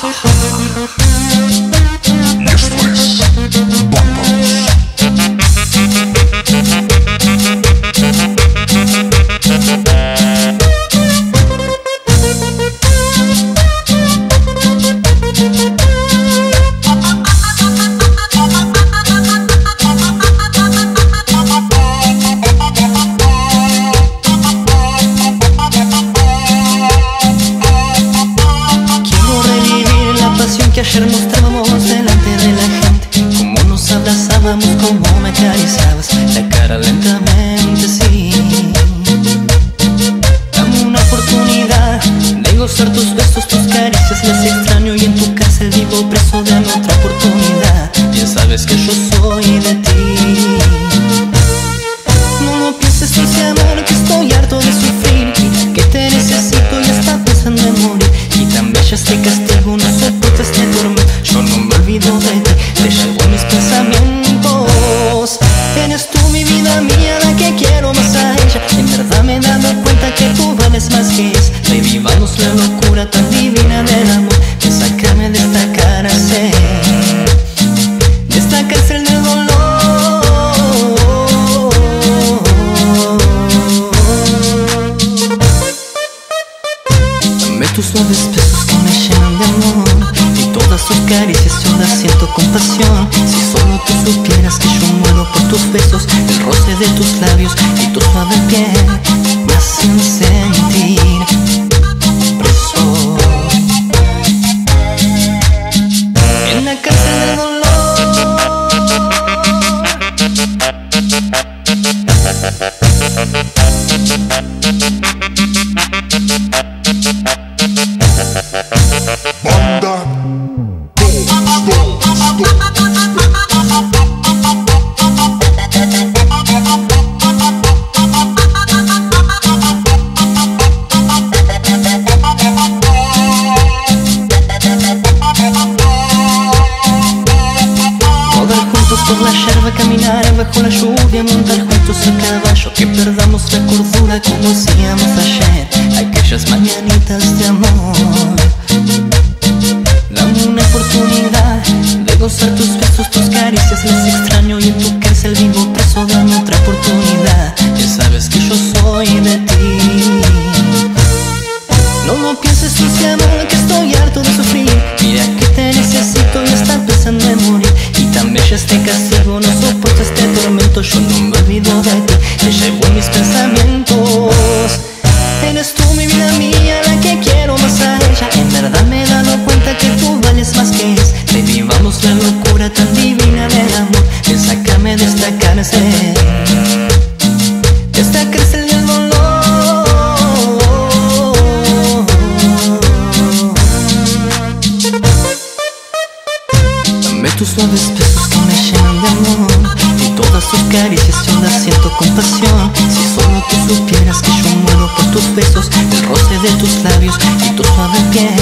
Ha ha ha. Que ayer mostrábamos delante de la gente. Cómo nos abrazábamos, cómo me acariciabas. La cara lentamente, sí. Dame una oportunidad de gozar tus besos, tus caricias. Las extraño y en tu cárcel vivo preso de otra oportunidad. Ya sabes que yo soy de ti. No lo pienses, dulce amor, que estoy harto de sufrir. Que te necesito y está pensando en morir. Y tan bella este castigo, La locura tan divina del amor De sacarme de esta cárcel De esta cárcel dolor. Dame tus suaves besos que me llenan de amor Todas tus caricias yo las siento con pasión. Si solo tú supieras que yo muero por tus besos El roce de tus labios y tu suave piel Me hacen sentir por la yerba, caminar bajo la lluvia, montar juntos a caballo, que perdamos la cordura como hacíamos ayer, aquellas mañanitas de amor. Dame una oportunidad de gozar tus besos, tus caricias, las extraño y en tu cárcel vivo preso, dame otra oportunidad, ya sabes que yo soy de ti. Este castigo, no soporto este tormento Yo no me olvido de ti, te llevo en mis pensamientos. Eres tú mi vida mía, la que quiero más a ella En verdad me he dado cuenta que tú vales más que es. Revivamos la locura tan divina del amor. Ven, sácame de esta cárcel Dame tus suaves besos y todas tus caricias yo las siento con pasión. Si solo tú supieras que yo muero por tus besos El roce de tus labios y tu suave piel. Me